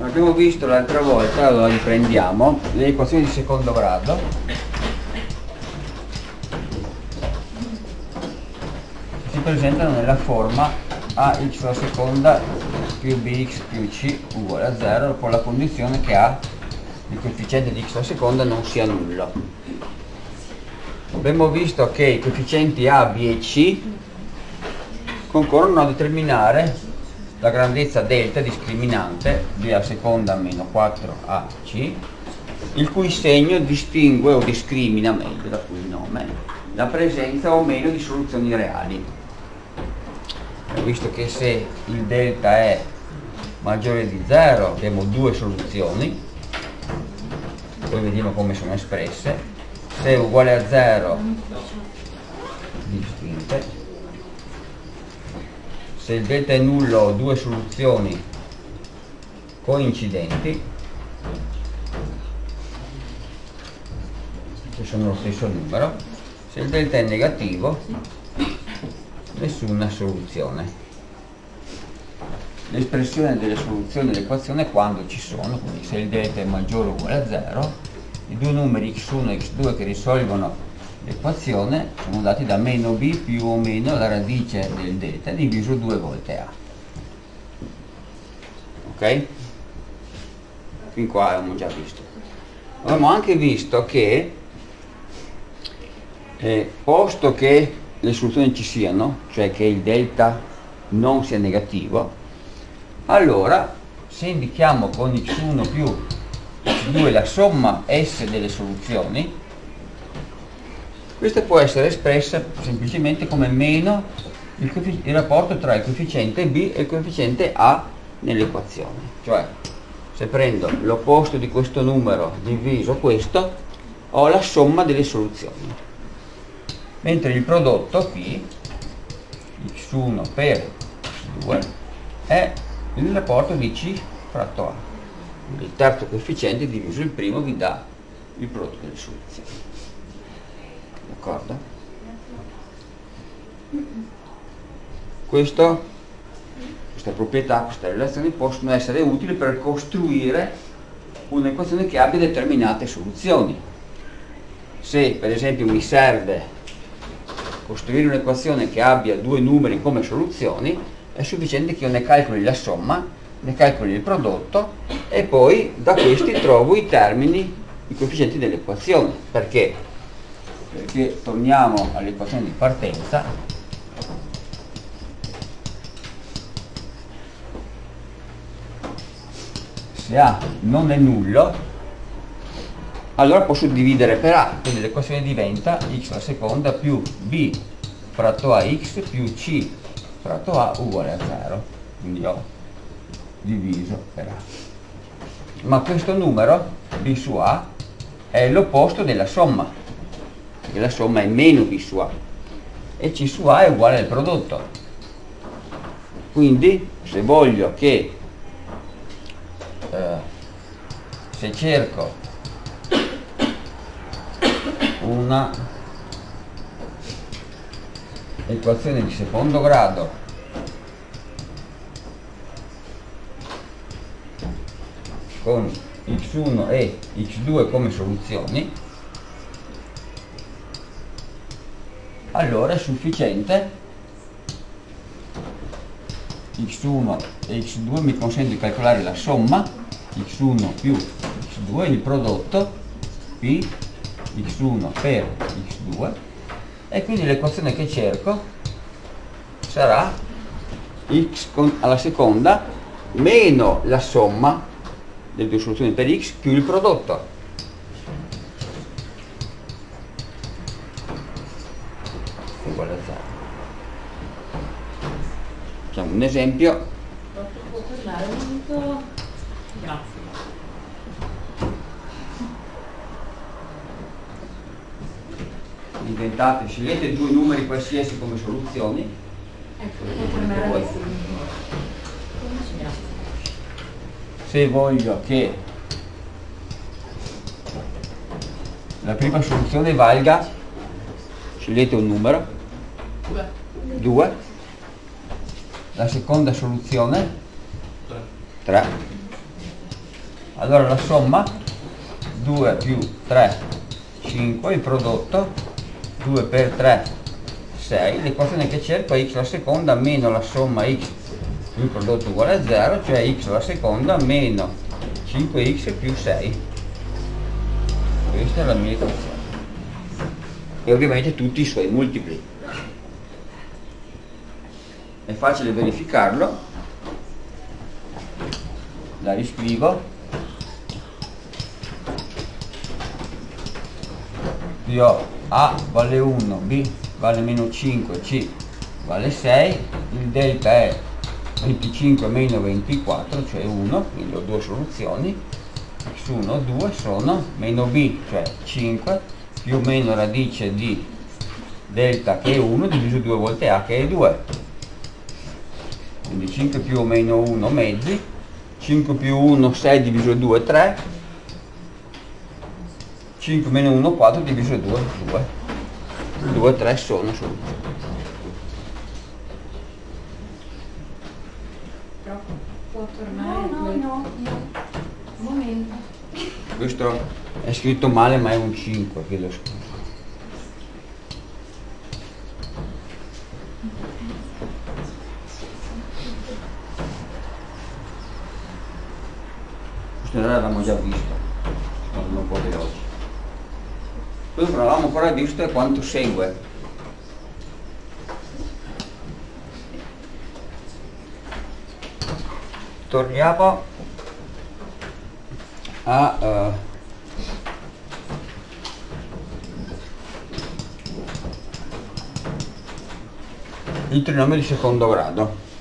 abbiamo visto l'altra volta, allora riprendiamo, le equazioni di secondo grado. Si presentano nella forma ax alla seconda più bx più c uguale a 0 con la condizione che a il coefficiente di x alla seconda non sia nullo. Abbiamo visto che i coefficienti a, b e c concorrono a determinare la grandezza delta discriminante b alla seconda meno 4ac il cui segno distingue o discrimina meglio da cui il nome la presenza o meno di soluzioni reali. Abbiamo visto che se il delta è maggiore di 0 abbiamo due soluzioni. Poi vediamo come sono espresse. Se è uguale a 0 distinte se il delta è nullo ho due soluzioni coincidenti che sono lo stesso numero se il delta è negativo nessuna soluzione. L'espressione delle soluzioni dell'equazione quando ci sono quindi se il delta è maggiore o uguale a 0 i due numeri x1 e x2 che risolvono l'equazione sono dati da meno b più o meno la radice del delta diviso due volte a ok? fin qua abbiamo già visto abbiamo anche visto che eh, posto che le soluzioni ci siano cioè che il delta non sia negativo allora se indichiamo con x1 più x2 la somma s delle soluzioni questa può essere espressa semplicemente come meno il, il rapporto tra il coefficiente b e il coefficiente a nell'equazione. Cioè, se prendo l'opposto di questo numero diviso questo, ho la somma delle soluzioni. Mentre il prodotto P, x1 per x2, è il rapporto di C fratto A. Il terzo coefficiente diviso il primo vi dà il prodotto delle soluzioni d'accordo? Questo, queste proprietà, queste relazioni possono essere utili per costruire un'equazione che abbia determinate soluzioni. Se per esempio mi serve costruire un'equazione che abbia due numeri come soluzioni, è sufficiente che io ne calcoli la somma, ne calcoli il prodotto e poi da questi trovo i termini, i coefficienti dell'equazione. Perché? Perché torniamo all'equazione di partenza. Se A non è nullo allora posso dividere per A. Quindi l'equazione diventa x alla seconda più b fratto a x più c fratto a uguale a 0 quindi ho diviso per A. Ma questo numero b su A è l'opposto della somma perché la somma è meno b su a e c su a è uguale al prodotto. Quindi se voglio che eh, se cerco una equazione di secondo grado con x1 e x2 come soluzioni allora è sufficiente. X1 e x2 mi consente di calcolare la somma. X1 più x2 il prodotto p x1 per x2 e quindi l'equazione che cerco sarà x alla seconda meno la somma delle due soluzioni per x più il prodotto uguale a 0 facciamo un esempio. Grazie. diventate, scegliete due numeri qualsiasi come soluzioni. Ecco, se voglio che la prima soluzione valga scegliete un numero 2 la seconda soluzione? 3 allora la somma? 2 più 3 5 il prodotto. 2 per 3 6 l'equazione che cerco è x alla seconda meno la somma x più il prodotto uguale a 0 cioè x alla seconda meno 5x più 6 questa è la mia equazione. E ovviamente tutti i suoi multipli è facile verificarlo. La riscrivo. Qui ho A vale 1 B vale meno 5 C vale 6 il delta è 25 meno 24 cioè 1 quindi ho due soluzioni. X1 2 sono meno b cioè 5 più meno radice di delta che è 1 diviso 2 volte a che è 2 quindi 5 più o meno 1 mezzi 5 più 1 6 diviso 2 3 5 meno 1 4 diviso 2 2 2 3 sono soluzioni Può tornare No, no, no, no. Un momento. questo è scritto male ma è un 5 chiedo scusa questo realtà l'avevamo già visto. Sono un po' veloci questo non l'avevamo ancora visto quanto segue. Torniamo a eh, il trinomio di secondo grado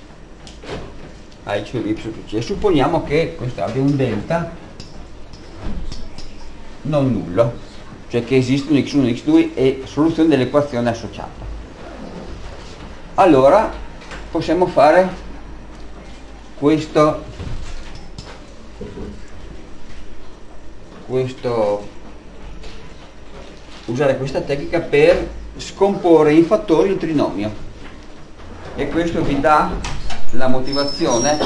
a x più y più c. E supponiamo che questo abbia un delta non nullo cioè che esiste un x1 e x2 e soluzione dell'equazione associata. Allora possiamo fare questo questo usare questa tecnica per scomporre in fattori il trinomio. E questo vi dà la motivazione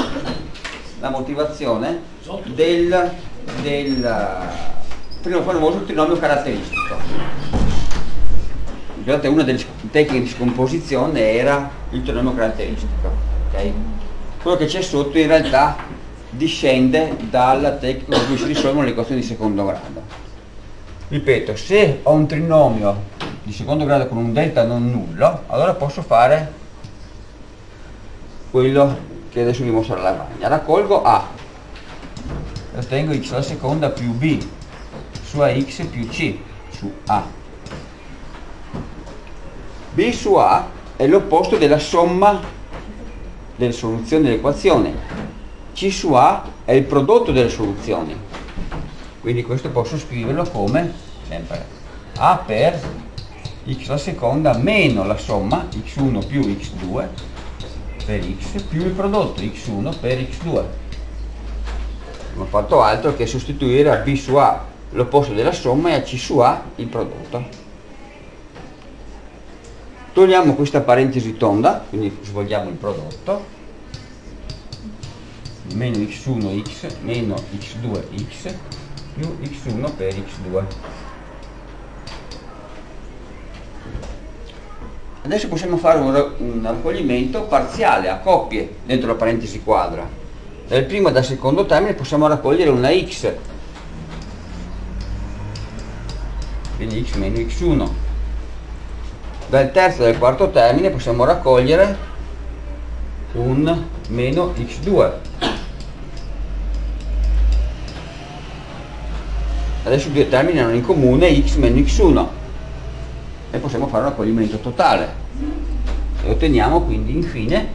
la motivazione del, del primo famoso trinomio caratteristico Guardate, una delle tecniche di scomposizione era il trinomio caratteristico ok? quello che c'è sotto in realtà discende dalla tecnica con cui si risolvono le equazioni di secondo grado ripeto se ho un trinomio di secondo grado con un delta non nullo allora posso fare quello che adesso vi mostro alla lavagna raccolgo A. Ottengo x alla seconda più B su AX più C su A. B su A è l'opposto della somma delle soluzioni dell'equazione. C su A è il prodotto delle soluzioni quindi questo posso scriverlo come sempre A per x alla seconda meno la somma x1 più x2 per x più il prodotto x1 per x2 non ho fatto altro che sostituire a b su a l'opposto della somma e a c su a il prodotto. Togliamo questa parentesi tonda quindi svolgiamo il prodotto. Meno x1 x meno x2 x più x1 per x2 Adesso possiamo fare un, un raccoglimento parziale a coppie dentro la parentesi quadra. Dal primo e dal secondo termine possiamo raccogliere una x, quindi x meno x1. Dal terzo e dal quarto termine possiamo raccogliere un meno x2. Adesso i due termini hanno in comune x meno x1 e possiamo fare un raccoglimento totale. E otteniamo quindi infine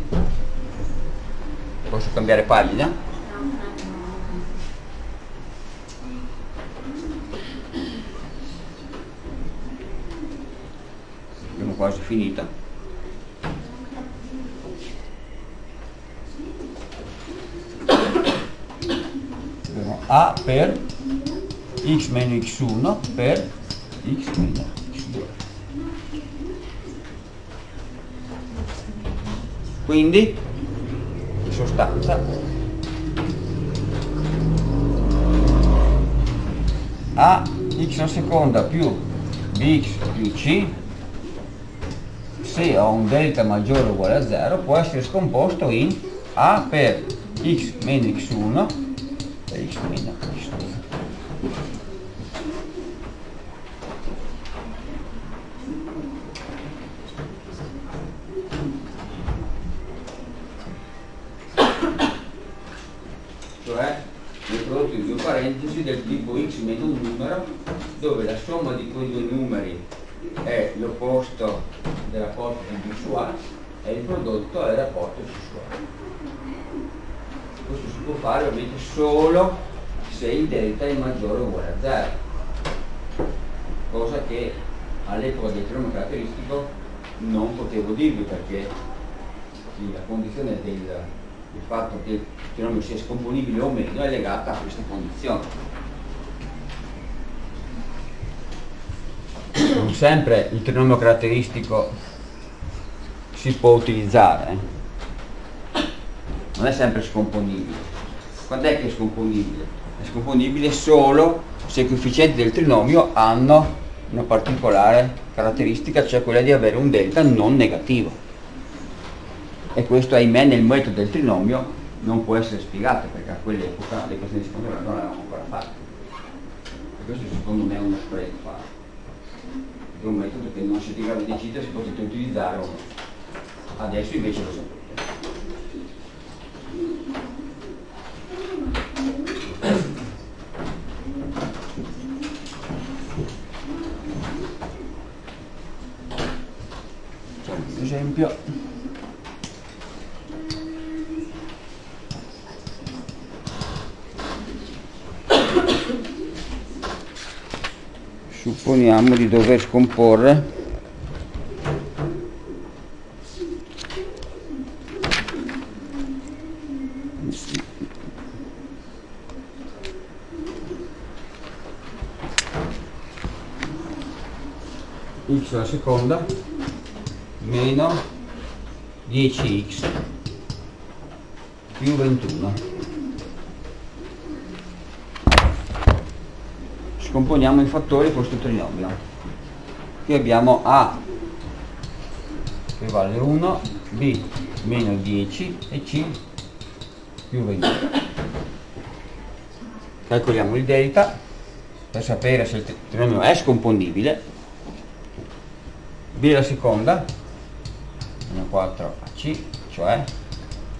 posso cambiare pagina? Abbiamo quasi finita. Abbiamo A per x meno x1 per x meno x2 quindi in sostanza a x alla seconda più bx più c se ho un delta maggiore o uguale a 0 può essere scomposto in a per x meno x1 per x meno x2 cioè il prodotto di due parentesi del tipo x meno un numero dove la somma di quei due numeri è l'opposto del rapporto b su a e il prodotto è il rapporto c su a. Questo si può fare ovviamente solo se il delta è maggiore o uguale a 0, cosa che all'epoca del teorema caratteristico non potevo dirvi perché la condizione del, del fatto che il fenomeno sia scomponibile o meno è legata a questa condizione. Non sempre il trinomio caratteristico si può utilizzare, eh. non è sempre scomponibile. Quando è che è scomponibile? È scomponibile solo se i coefficienti del trinomio hanno una particolare caratteristica, cioè quella di avere un delta non negativo. E questo, ahimè, nel metodo del trinomio non può essere spiegato, perché a quell'epoca le questioni di grado non avevamo ancora fatte. E questo secondo me è uno spreco. È un metodo che non siete in grado di decidere se potete utilizzare o no. Adesso invece lo sapete. esempio supponiamo di dover scomporre. X alla seconda. Meno 10x più 21 scomponiamo i fattori di questo trinomio qui abbiamo a che vale 1 b meno 10 e c più 21 calcoliamo il delta per sapere se il trinomio è scomponibile b alla seconda meno 4 a c cioè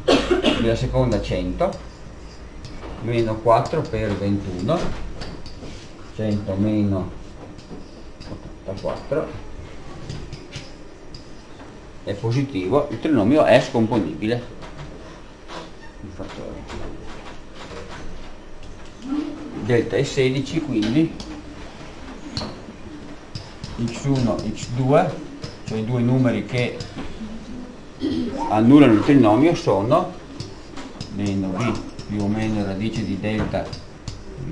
b alla seconda 100 meno 4 per 21 100 meno 84 è positivo il trinomio è scomponibile. Il fattore. Delta è 16 quindi x1 x2 cioè i due numeri che annullano il trinomio sono meno b più o meno radice di delta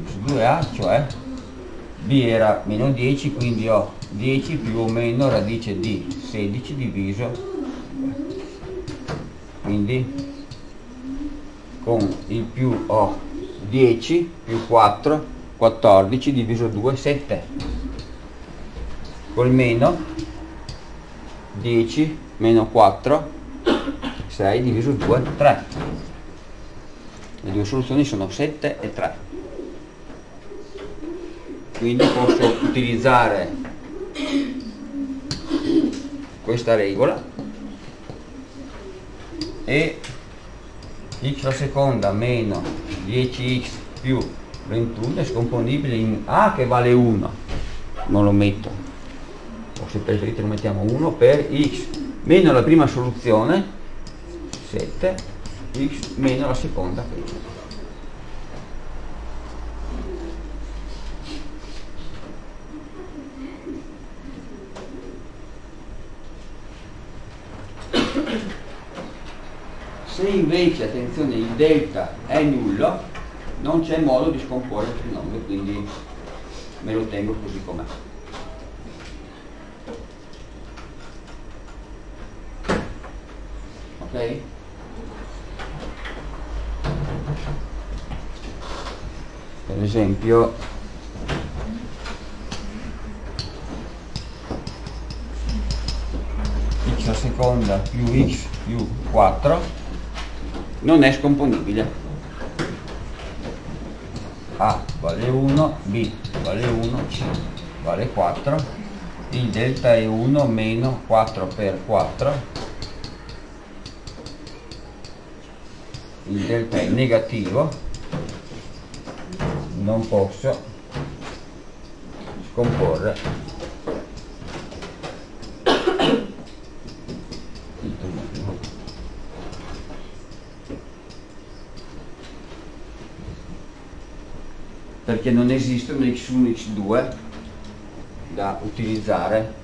su 2a, cioè b era meno 10, quindi ho 10 più o meno radice di 16 diviso. Quindi con il più ho 10 più 4 14 diviso 2 7 col meno 10 meno 4 6 diviso 2 3 le due soluzioni sono 7 e 3 quindi posso utilizzare questa regola e x alla seconda meno 10x più 21 è scomponibile in a che vale 1 non lo metto. Se preferite lo mettiamo 1 per x meno la prima soluzione 7 x meno la seconda Se invece, attenzione, il delta è nullo, non c'è modo di scomporre il trinomio, quindi me lo tengo così com'è. Ok? Per esempio, x alla seconda più x più 4 non è scomponibile. A vale 1, B vale 1, C vale 4, il delta è 1 meno 4 per 4, il delta è negativo, non posso scomporre il trinomio. Perché non esistono x1 x2 da utilizzare.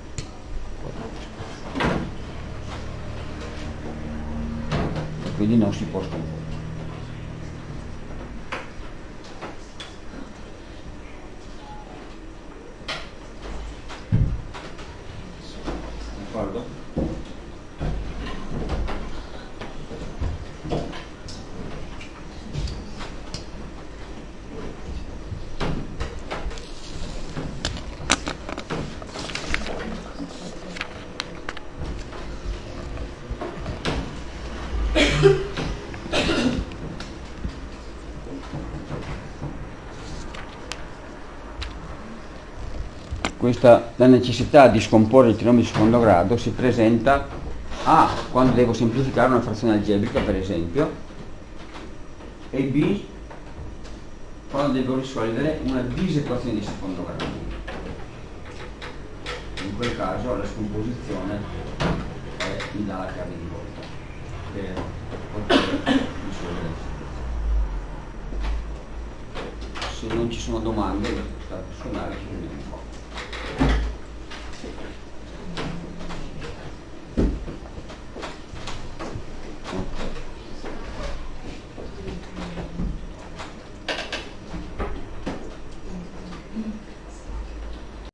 Quindi non si può scomporre d'accordo? Questa, la necessità di scomporre il trinomio di secondo grado si presenta A quando devo semplificare una frazione algebrica per esempio e B quando devo risolvere una disequazione di secondo grado. In quel caso la scomposizione mi dà la chiave di volta per poter risolvere. Se non ci sono domande, sta per suonare